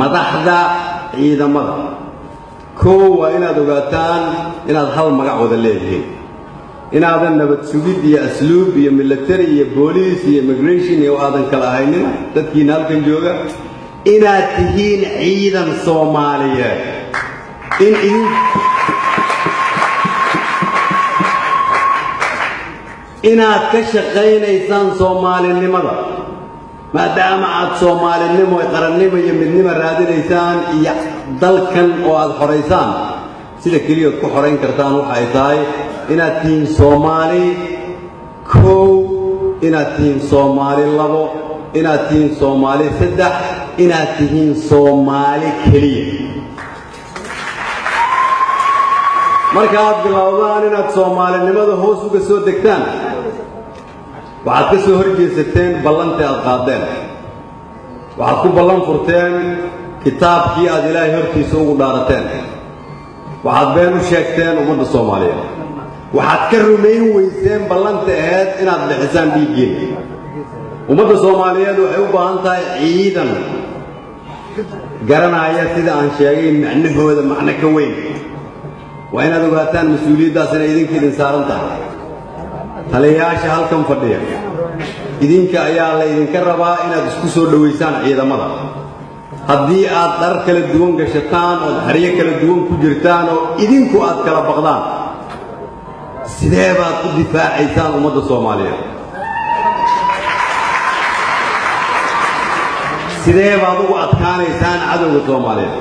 madaxda ciidamada. Koow waa inaad ogaataan inaad hal magac wada leedihiin inaadan nabad sugid iyo asluub iyo military iyo booliis iyo immigration iyo aadan kala ahaynin dadkiina halkan jooga inaad tihiin ciidan soomaaliyeed inaad ka shaqaynaysaan soomaalinimada maadaama aad soomaalinimo qarannimo iyo midnimo raadinaysaan iyo dalkan oo aad xoraysaan sida keliyaod ku xorayn kartaan waxa ay tahay inaad tihiin soomaali kow inaad tihiin soomaali labo inaad tihiin soomaali saddex inaad tihiin soomaali keliya. Marka aad bilowdaan inaad soomaalinimada hoos uga soo degtaan waxaad ka soo horjeesateen ballantii aad qaadeen. Waxaad ku ballan furteen kitaabkii aad ilaahay hortiisa ugu dhaarateen. Waxaad been u sheegteen ummadda soomaaliyeed. Waxaad ka rumayn weyseen ballanta aheyd inaad bixisaan dhiiggiin ummadda soomaaliyeed waxay u baahan tahay ciidan. Garanaya sida aan sheegay macnahooda macno ka weyn. Waa inaad ogaataan mas'uuliyaddaas inay idinka idin saaran tahay taliyayaasha halkan fadhiya. Idinka ayaa la ydinka rabaa inaad isku soo dhowaysaan ciidamada. Haddii aad dhar kala duwan gashataan ood xeryo kala duwan ku jirtaan oo idinku aad kala baqdaan sidee baad u difaacaysaan ummadda soomaaliyeed? Sidee baad ugu adkaanaysaan cadowga soomaaliyeed